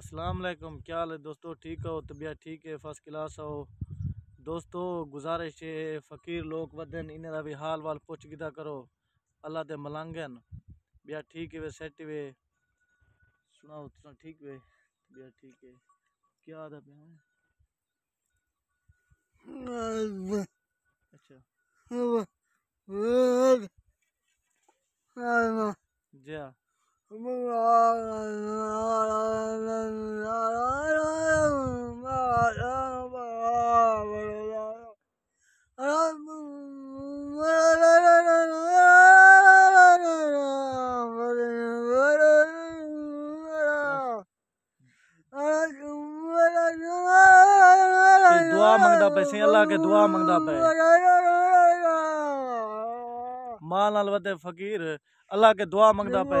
السلام علیکم، کیا حال ہے دوستو؟ ٹھیک ہو؟ طبیعت ٹھیک ہے؟ فرسٹ کلاس ہو؟ دوستو، گزارش ہے، فقیر لوگ ودن انہیں دا بھی حال وال پوچھ گدا کرو۔ اللہ دے ملانگن بیا ٹھیک ہے سیٹ وے۔ سناؤ، تساں ٹھیک وے؟ بیا ٹھیک ہے۔ کیا آدھا پہ ہیں اچھا۔ جی ہاں۔ سی اللہ کے دعا منگدا پہ مال نال ودے فقیر اللہ کے دعا منگدا پہ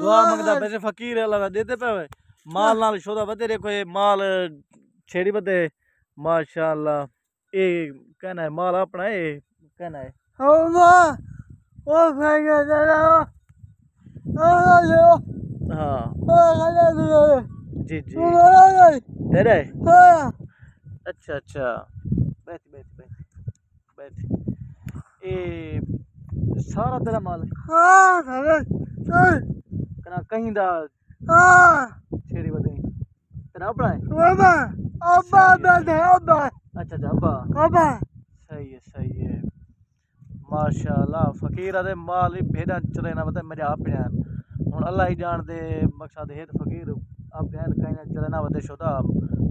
دعا منگدا پہ سی فقیر اللہ دیتے پہ ہوئے۔ مال نال شودا ودے دیکھو یہ مال چھیڑی ودے ماشاءاللہ اے کہنا ہے مال اپنا ہے کہنا ہے ہاں جی جی تیرا ہے اچھا اچھا بیٹھ بیٹھ بیٹھ بیٹھ اے سارا تیرا مال کنا کہیں دا ودے تیرا اپنا ہے اچھا اچھا ابا صحیح ہے صحیح ہے ماشاءاللہ فقیر دے مال ہی بھیڑاں چلے نہ وتے میرے آپ ہیں ہن اللہ ہی جان دے مقصد ہے فقیر آپ ہیں کہیں چلے نہ وتے شودا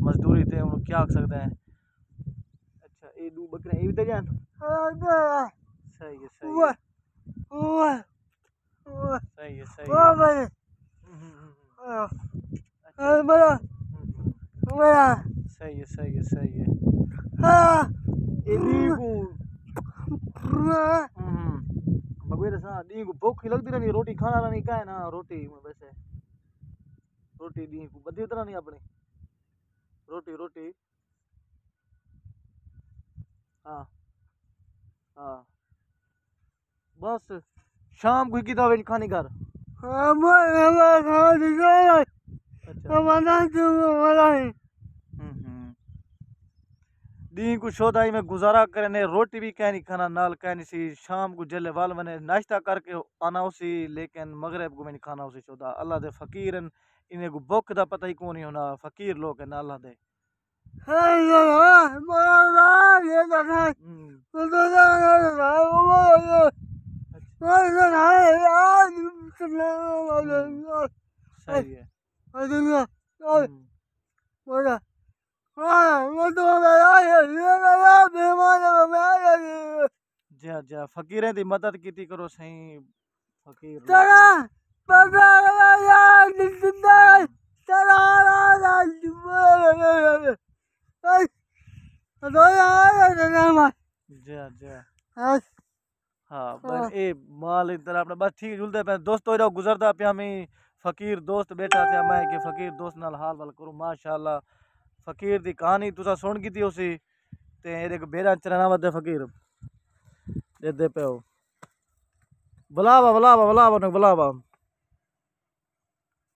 مزدوری تے ہن کیا کر سکتے ہیں اچھا اے دو بکرے اے تے جان صحیح ہے صحیح ہے صحیح ہے صحیح ہے اچھا، ہم، ہم، صحیح ہے صحیح ہے صحیح ہے اے دی کو مگر دساں دی کو بھوک ہی لگدی رہنی روٹی کھانا رہنی کا ہے نا روٹی میں ویسے روٹی دی کو بدی اترا نہیں اپنی روٹی روٹی ہاں ہاں بس شام کو کتا ویج کھانی گھر اچھا دین کو شودائی میں گزارا کرنے روٹی بھی کھانا نال کہیں نہیں سی شام کو جلے وال بنے ناشتہ کر کے آنا اسی لیکن مغرب کو میں نہیں کھانا اسی شودا اللہ دے فقیرن انہیں کو بک دا پتہ ہی کون ہی ہونا فقیر لوگ ہیں نا اللہ جی فقیریں دی مدد کیتی کرو سہیں فقیر لوگ ہیں۔ جی ہاں بس اے مال ادھر اپنا، بس ٹھیک جلدے پہ پیا میں فقیر دوست بیٹھا تھا میں کہ فقیر دوست نال حال وال کروں۔ ماشاءاللہ فقیر دی کہانی تسا سن کی تھی اسی تے اے دیکھ بیڑا چرنا ودے فقیر دے دے پہ ہو بلاوا